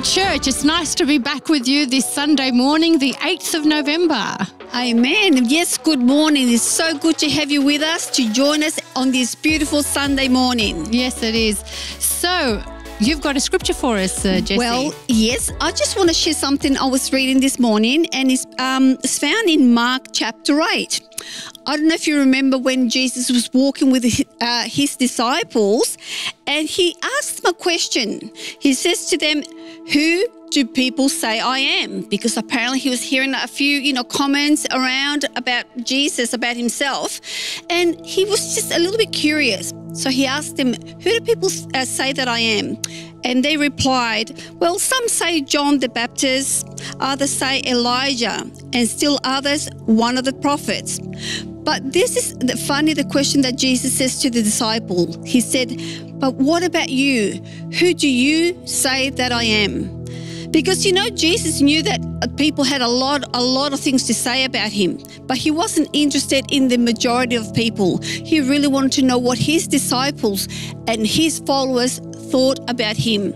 church. It's nice to be back with you this Sunday morning, the 8th of November. Amen. Yes, good morning. It's so good to have you with us to join us on this beautiful Sunday morning. Yes, it is. So, You've got a scripture for us, uh, Jesse. Well, yes. I just want to share something I was reading this morning, and it's, um, it's found in Mark chapter 8. I don't know if you remember when Jesus was walking with uh, his disciples, and he asked them a question. He says to them, Who do people say I am? Because apparently he was hearing a few, you know, comments around about Jesus, about himself, and he was just a little bit curious. So he asked them, Who do people uh, say that I am? And they replied, Well, some say John the Baptist, others say Elijah, and still others, one of the prophets. But this is the, funny the question that Jesus says to the disciple. He said, But what about you? Who do you say that I am? Because you know, Jesus knew that people had a lot, a lot of things to say about him, but he wasn't interested in the majority of people. He really wanted to know what his disciples and his followers thought about him.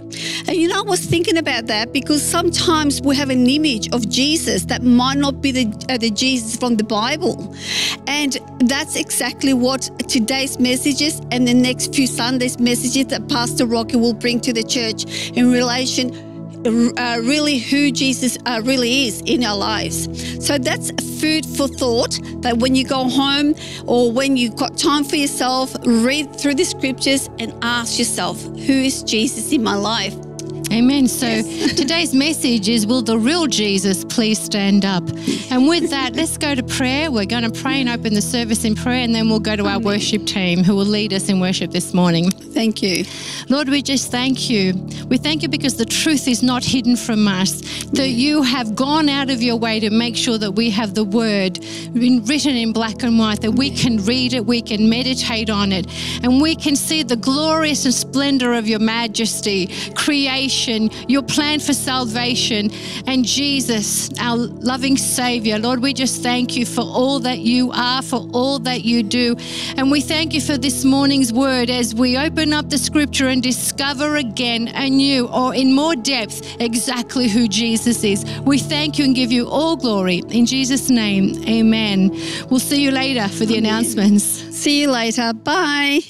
And you know, I was thinking about that because sometimes we have an image of Jesus that might not be the, uh, the Jesus from the Bible. And that's exactly what today's messages and the next few Sundays messages that Pastor Rocky will bring to the church in relation uh, really who Jesus uh, really is in our lives. So that's food for thought that when you go home or when you've got time for yourself, read through the scriptures and ask yourself, who is Jesus in my life? Amen. So yes. today's message is Will the real Jesus please stand up? And with that, let's go to prayer. We're going to pray and open the service in prayer, and then we'll go to our worship team who will lead us in worship this morning. Thank you. Lord, we just thank you. We thank you because the truth is not hidden from us, that you have gone out of your way to make sure that we have the word written in black and white, that we can read it, we can meditate on it, and we can see the glorious and splendor of your majesty, creation your plan for salvation, and Jesus, our loving Savior. Lord, we just thank you for all that you are, for all that you do. And we thank you for this morning's word as we open up the scripture and discover again anew or in more depth exactly who Jesus is. We thank you and give you all glory. In Jesus' name, amen. We'll see you later for the amen. announcements. See you later. Bye.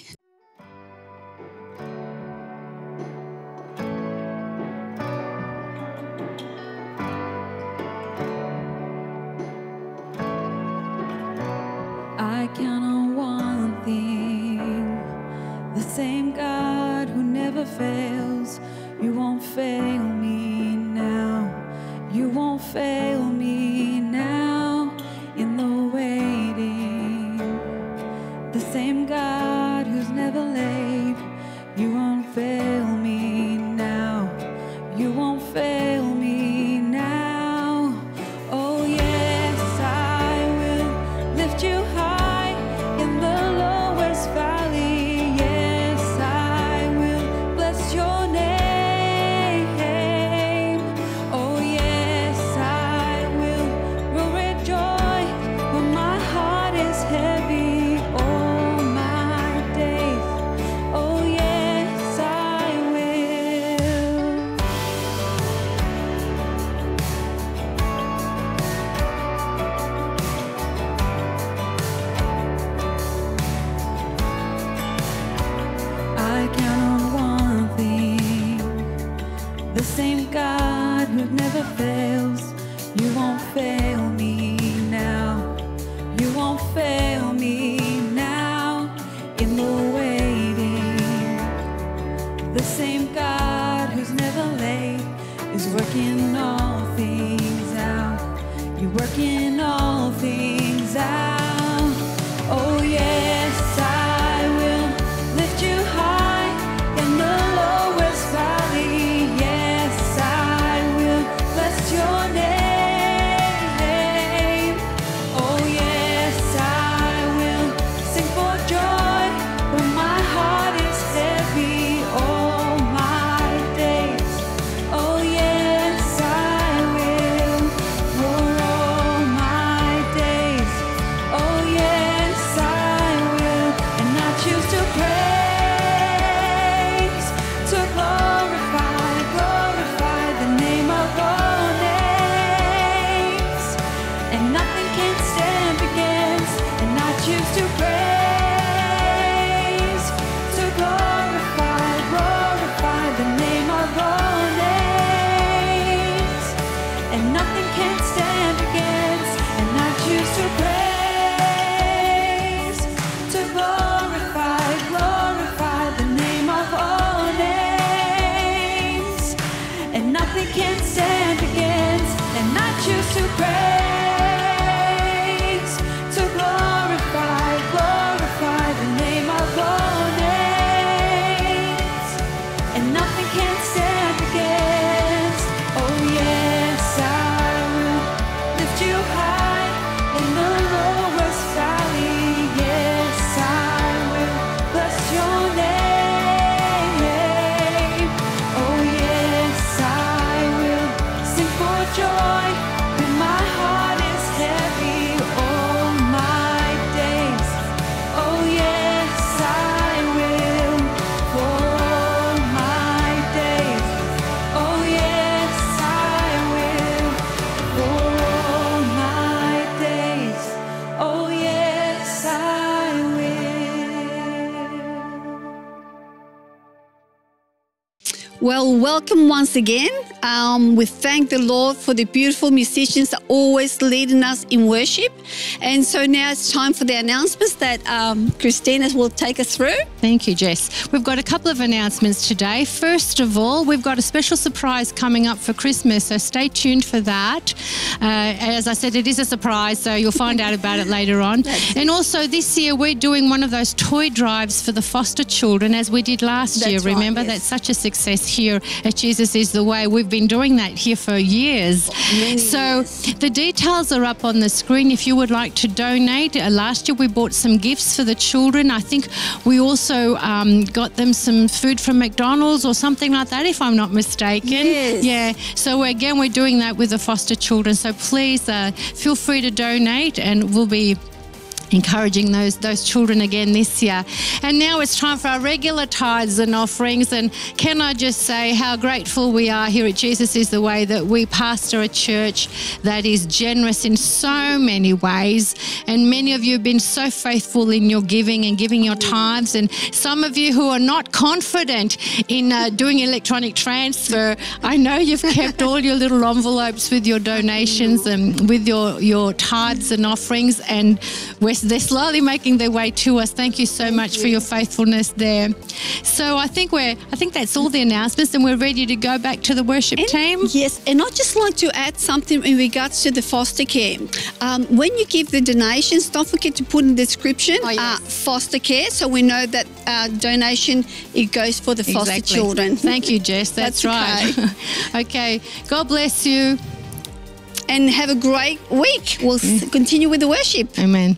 all things out. You're working all things out. Oh, yeah. Welcome once again. Um, we thank the Lord for the beautiful musicians that are always leading us in worship. And so now it's time for the announcements that um, Christina will take us through. Thank you, Jess. We've got a couple of announcements today. First of all, we've got a special surprise coming up for Christmas, so stay tuned for that. Uh, as I said, it is a surprise, so you'll find out about it later on. And also, this year we're doing one of those toy drives for the foster children, as we did last That's year. right, Remember, yes. that's such a success here at Jesus is the Way. We've been doing that here for years. Many so years. the details are up on the screen if you would like to donate. Uh, last year we bought some gifts for the children. I think we also um, got them some food from McDonald's or something like that, if I'm not mistaken. Yes. Yeah. So again, we're doing that with the foster children. So please uh, feel free to donate, and we'll be encouraging those those children again this year. And now it's time for our regular tithes and offerings. And can I just say how grateful we are here at Jesus is the way that we pastor a church that is generous in so many ways. And many of you have been so faithful in your giving and giving your tithes. And some of you who are not confident in uh, doing electronic transfer, I know you've kept all your little envelopes with your donations and with your your tithes and offerings. And we're they're slowly making their way to us. Thank you so much for your faithfulness there. So I think we're I think that's all the announcements, and we're ready to go back to the worship And- team. Yes, and I'd just like to add something in regards to the foster care. Um, when you give the donations, don't forget to put in the description Oh, yes. uh, foster care, so we know that uh, donation it goes for the foster Exactly. children. Thank you, Jess. That's, That's right. okay. God bless you. and have a great week. We'll continue with the worship. Amen.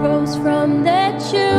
rose from the tomb.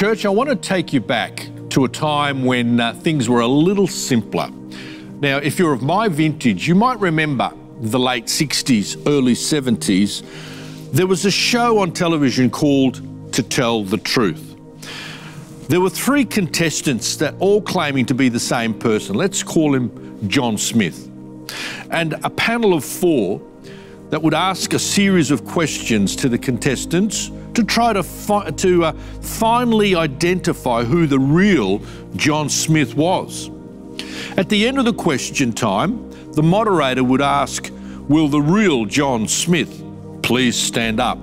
Church, I want to take you back to a time when uh, things were a little simpler. Now, if you're of my vintage, you might remember the late 60s, early 70s. There was a show on television called To Tell the Truth. There were three contestants that all claiming to be the same person. Let's call him John Smith. And a panel of four that would ask a series of questions to the contestants to try to, fi- to uh, finally identify who the real John Smith was. At the end of the question time, the moderator would ask, Will the real John Smith please stand up?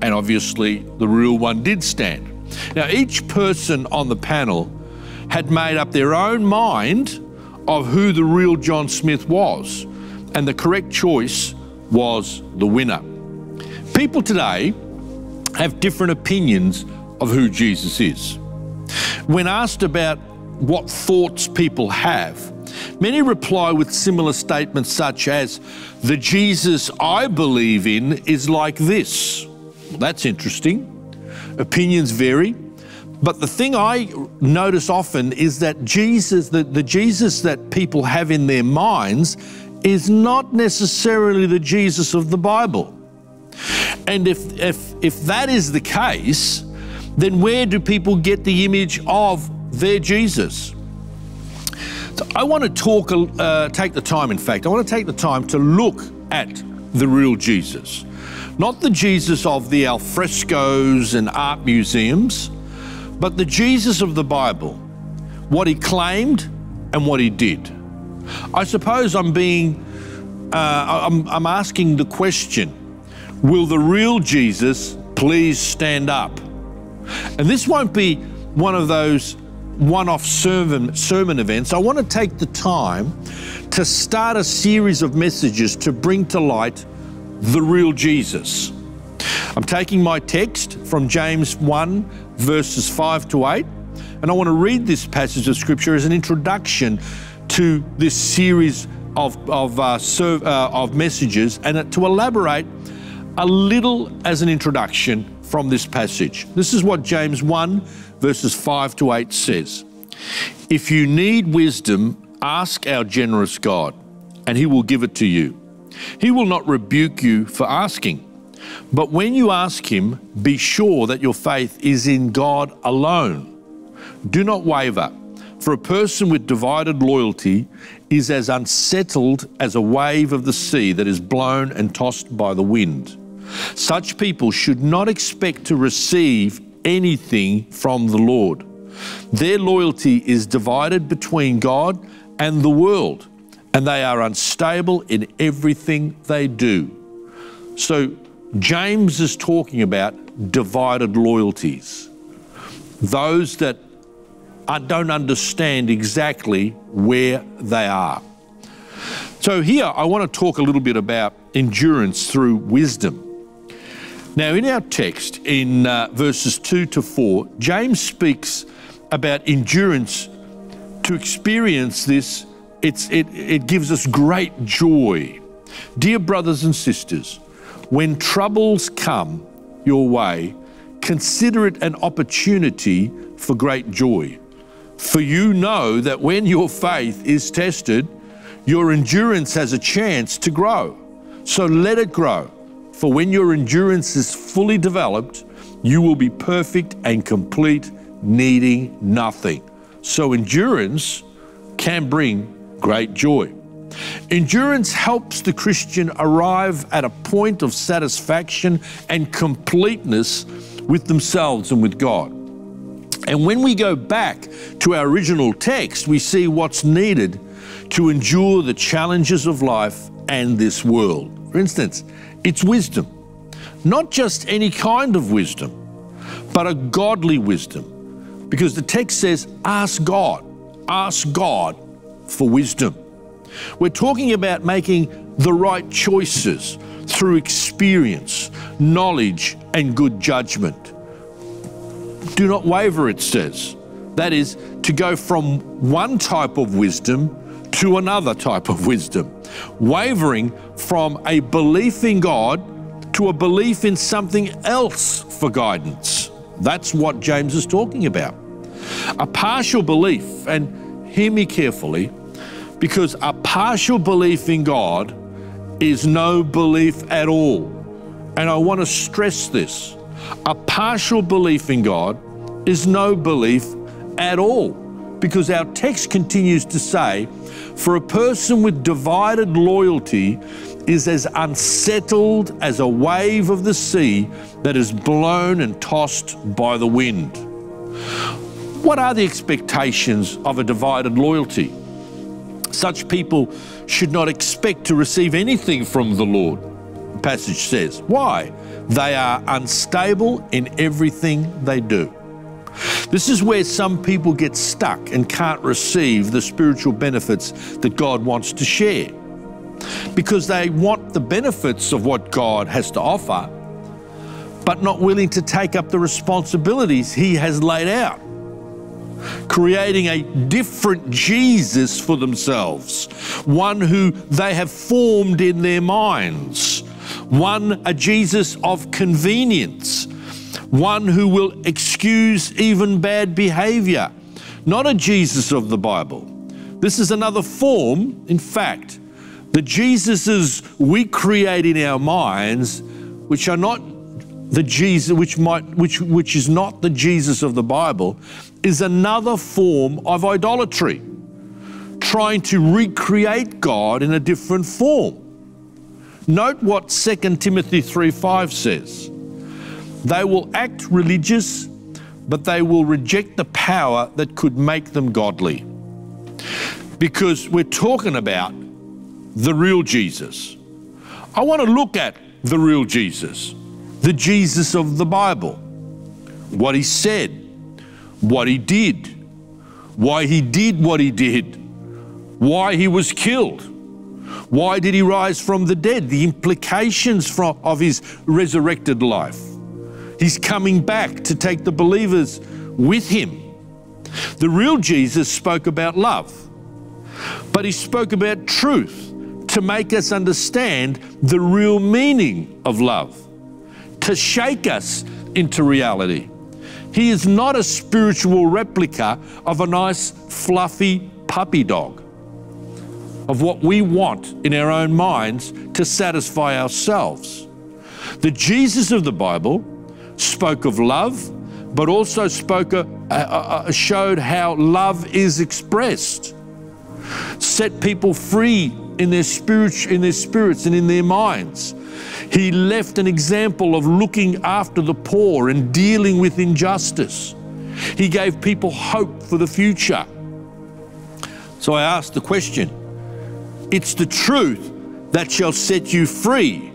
And obviously, the real one did stand. Now, each person on the panel had made up their own mind of who the real John Smith was, and the correct choice was the winner. People today have different opinions of who Jesus is. When asked about what thoughts people have, many reply with similar statements such as, The Jesus I believe in is like this. Well, that's interesting. Opinions vary. But the thing I notice often is that Jesus, the, the Jesus that people have in their minds, is not necessarily the Jesus of the Bible. And if, if, if that is the case, then where do people get the image of their Jesus? So I want to talk, uh, take the time, in fact, I want to take the time to look at the real Jesus. Not the Jesus of the alfrescoes and art museums, but the Jesus of the Bible, what he claimed and what he did. I suppose I'm being, uh, I'm, I'm asking the question Will the real Jesus please stand up? And this won't be one of those one off sermon, sermon events. I want to take the time to start a series of messages to bring to light the real Jesus. I'm taking my text from James 1, verses 5 to 8, and I want to read this passage of Scripture as an introduction to this series of, of, uh, uh, of messages and to elaborate a little as an introduction from this passage. This is what James 1, verses 5 to 8 says If you need wisdom, ask our generous God, and he will give it to you. He will not rebuke you for asking. But when you ask him, be sure that your faith is in God alone. Do not waver, for a person with divided loyalty is as unsettled as a wave of the sea that is blown and tossed by the wind. Such people should not expect to receive anything from the Lord. Their loyalty is divided between God and the world, and they are unstable in everything they do. So, James is talking about divided loyalties, those that uh, don't understand exactly where they are. So, here I want to talk a little bit about endurance through wisdom. Now, in our text, in uh, verses 2 to 4, James speaks about endurance. To experience this, it, it gives us great joy. Dear brothers and sisters, when troubles come your way, consider it an opportunity for great joy. For you know that when your faith is tested, your endurance has a chance to grow. So let it grow. For when your endurance is fully developed, you will be perfect and complete, needing nothing. So, endurance can bring great joy. Endurance helps the Christian arrive at a point of satisfaction and completeness with themselves and with God. And when we go back to our original text, we see what's needed to endure the challenges of life and this world. For instance, it's wisdom. Not just any kind of wisdom, but a godly wisdom. Because the text says, ask God, ask God for wisdom. We're talking about making the right choices through experience, knowledge, and good judgment. Do not waver, it says. That is, to go from one type of wisdom to another type of wisdom, wavering from a belief in God to a belief in something else for guidance. That's what James is talking about. A partial belief, and hear me carefully, because a partial belief in God is no belief at all. And I want to stress this a partial belief in God is no belief at all. Because our text continues to say, for a person with divided loyalty is as unsettled as a wave of the sea that is blown and tossed by the wind. What are the expectations of a divided loyalty? Such people should not expect to receive anything from the Lord, the passage says. Why? They are unstable in everything they do. This is where some people get stuck and can't receive the spiritual benefits that God wants to share. Because they want the benefits of what God has to offer, but not willing to take up the responsibilities He has laid out. Creating a different Jesus for themselves, one who they have formed in their minds, one a Jesus of convenience one who will excuse even bad behavior, not a Jesus of the Bible. This is another form, in fact, the Jesuses we create in our minds, which are not the Jesus, which might, which, which is not the Jesus of the Bible, is another form of idolatry, trying to recreate God in a different form. Note what 2 Timothy 3 5 says. They will act religious, but they will reject the power that could make them godly. Because we're talking about the real Jesus. I want to look at the real Jesus, the Jesus of the Bible, what he said, what he did, why he did what he did, why he was killed. Why did he rise from the dead? The implications of his resurrected life. He's coming back to take the believers with him. The real Jesus spoke about love, but he spoke about truth to make us understand the real meaning of love, to shake us into reality. He is not a spiritual replica of a nice, fluffy puppy dog, of what we want in our own minds to satisfy ourselves. The Jesus of the Bible spoke of love, but also spoke, uh, uh, uh, showed how love is expressed. Set people free in their, spirit, in their spirits and in their minds. He left an example of looking after the poor and dealing with injustice. He gave people hope for the future. So I asked the question it's the truth that shall set you free.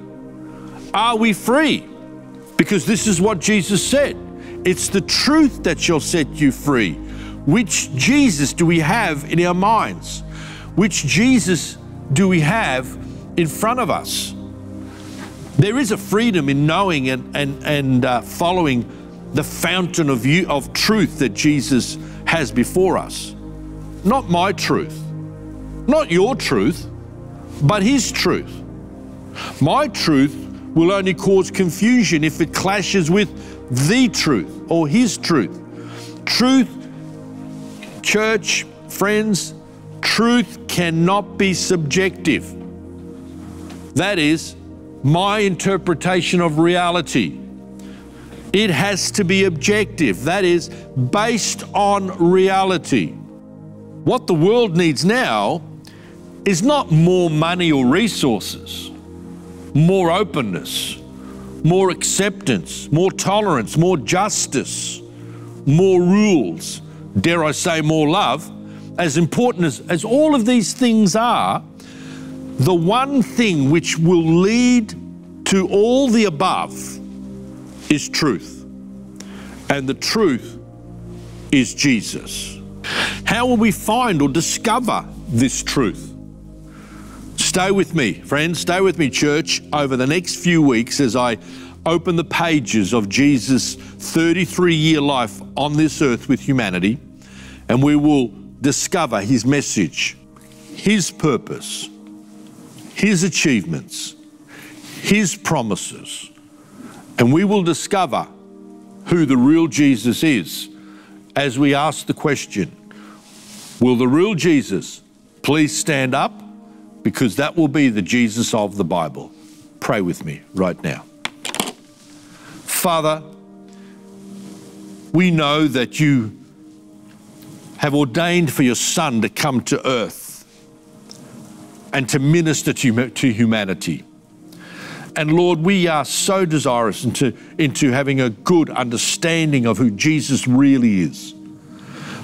Are we free? Because this is what Jesus said it's the truth that shall set you free. Which Jesus do we have in our minds? Which Jesus do we have in front of us? There is a freedom in knowing and, and, and uh, following the fountain of, you, of truth that Jesus has before us. Not my truth, not your truth, but His truth. My truth will only cause confusion if it clashes with the truth or His truth. Truth, church, friends, truth cannot be subjective. That is my interpretation of reality. It has to be objective, that is, based on reality. What the world needs now is not more money or resources more openness, more acceptance, more tolerance, more justice, more rules, dare I say, more love, as important as, as all of these things are, the one thing which will lead to all the above is truth. And the truth is Jesus. How will we find or discover this truth? Stay with me, friends, stay with me, church, over the next few weeks as I open the pages of Jesus' 33 year life on this earth with humanity, and we will discover his message, his purpose, his achievements, his promises, and we will discover who the real Jesus is as we ask the question Will the real Jesus please stand up? Because that will be the Jesus of the Bible. Pray with me right now. Father, we know that you have ordained for your Son to come to earth and to minister to, humanity. And Lord, we are so desirous into, into having a good understanding of who Jesus really is.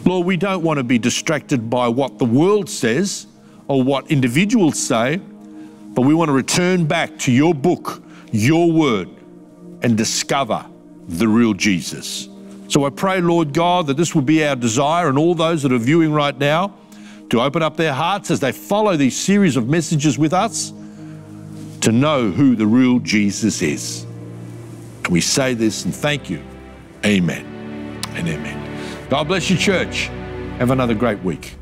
Lord, we don't want to be distracted by what the world says or what individuals say, but we want to return back to your book, your word, and discover the real Jesus. So I pray, Lord God, that this will be our desire and all those that are viewing right now to open up their hearts as they follow these series of messages with us to know who the real Jesus is. And we say this and thank you. Amen and amen. God bless you, church. Have another great week.